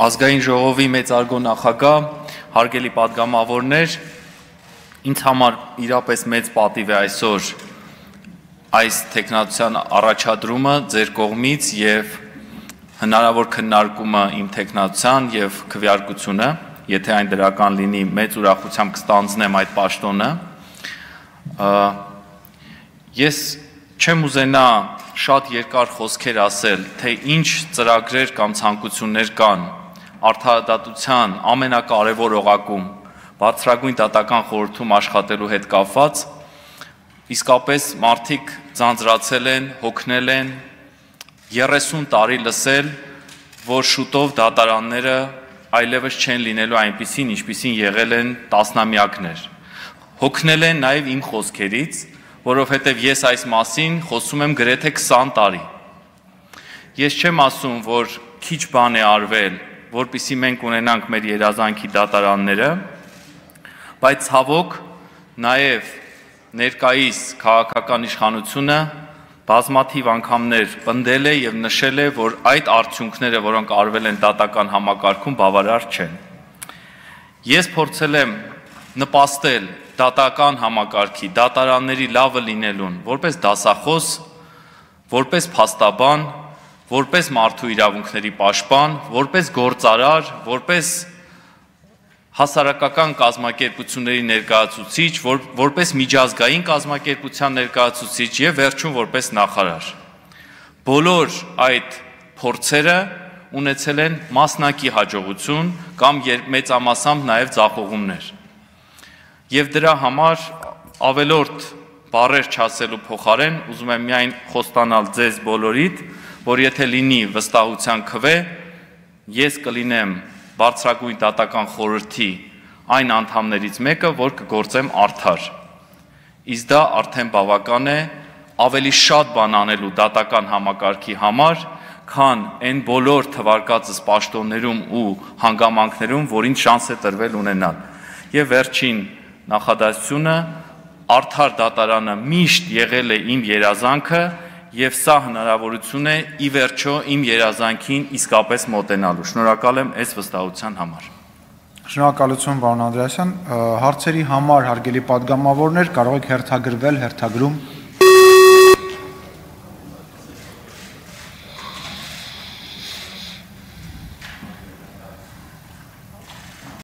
ազգային ժողովի մեծ արգո նախագահ, հարգելի падգամավորներ, ինձ համար իրապես մեծ պատիվ է այսօր այս տեխնատության առաջադրումը ձեր կողմից եւ հնարավոր քննարկումը իմ տեխնատության եւ քվեարկությունը, եթե այն դրական լինի, մեծ ուրախությամբ կստանձնեմ այդ պաշտոնը։ Ես չեմ ուզենա շատ երկար խոսքեր ասել, թե ինչ ծրագրեր կամ ցանկություններ կան արդարադատության ամենակարևոր օղակում բարձրագույն դատական խորհրդում աշխատելու հետ կապված իսկապես մարդիկ ձանձրացել են, հոգնել են 30 տարի լսել, որ շուտով դատարանները այլևս չեն լինելու այնպիսին, ինչպիսին եղել են տասնամյակներ։ Հոգնել են նաև իմ խոսքերից, որովհետև ես այս մասին խոսում եմ գրեթե 20 տարի։ Ես չեմ ասում, որ քիչ բան է արվել, որpիսի մենք ունենանք մեր երազանքի դատարանները, բայց ցավոք նաև ներկայիս քաղաքական իշխանությունը բազմաթիվ անգամներ պնդել է եւ նշել է, որ այդ արդյունքները, որոնք արվել են դատական համակարգում, բավարար չեն։ Ես փորձել եմ նպաստել դատական համակարգի, դատարանների լավը լինելուն, որպես դասախոս, որպես փաստաբան, որպես մարդու իրավունքների պաշտպան, որպես գործարար, որպես հասարակական կազմակերպությունների ներկայացուցիչ, որ, որպես միջազգային կազմակերպության ներկայացուցիչ եւ վերջում որպես նախարար։ Բոլոր այդ փորձերը ունեցել են մասնակի հաջողություն կամ մեծամասամբ նաև ձախողումներ եւ դրա համար ավելորդ բարեր չասելու փոխարեն ուզում եմ միայն խոստանալ ձեզ բոլորիդ, որ եթե լինի վստահության քվե, ես կլինեմ բարձրագույն դատական խորհրդի այն անդամներից մեկը, որ կգործեմ արդար։ Իսկ դա արդեն բավական է ավելի շատ բան անելու դատական համակարգի համար, քան այն բոլոր թվարկածս պաշտոններում ու հանգամանքներում, որին շանս է տրվել ունենալ։ Եվ վերջին նախադասությունը արդար դատարանը միշտ եղել է իմ երազանքը եւ սա հնարավորություն է ի վերջո իմ երազանքին իսկապես մոտենալու։ Շնորհակալ եմ այս վստահության համար։ Շնորհակալություն Վարոն Անդրեասյան, հարցերի համար հարգելի падգամավորներ, կարող եք հերթագրվել հերթագրում